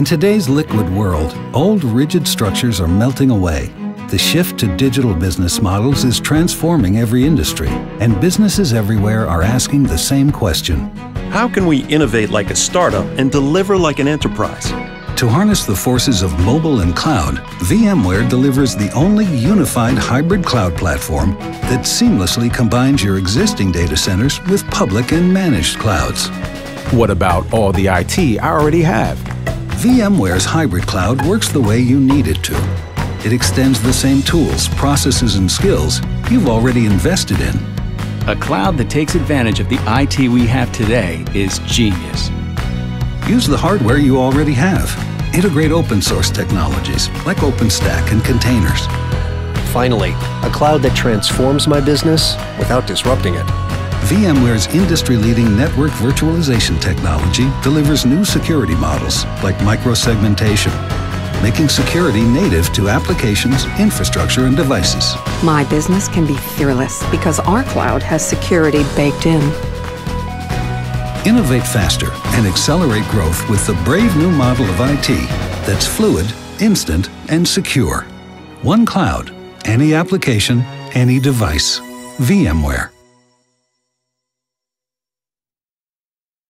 In today's liquid world, old rigid structures are melting away. The shift to digital business models is transforming every industry, and businesses everywhere are asking the same question. How can we innovate like a startup and deliver like an enterprise? To harness the forces of mobile and cloud, VMware delivers the only unified hybrid cloud platform that seamlessly combines your existing data centers with public and managed clouds. What about all the IT I already have? VMware's hybrid cloud works the way you need it to. It extends the same tools, processes, and skills you've already invested in. A cloud that takes advantage of the IT we have today is genius. Use the hardware you already have Integrate open source technologies like OpenStack and containers. Finally, a cloud that transforms my business without disrupting it. VMware's industry-leading network virtualization technology delivers new security models like microsegmentation, making security native to applications, infrastructure, and devices. My business can be fearless because our cloud has security baked in. Innovate faster and accelerate growth with the brave new model of IT that's fluid, instant, and secure. One cloud, any application, any device. VMware.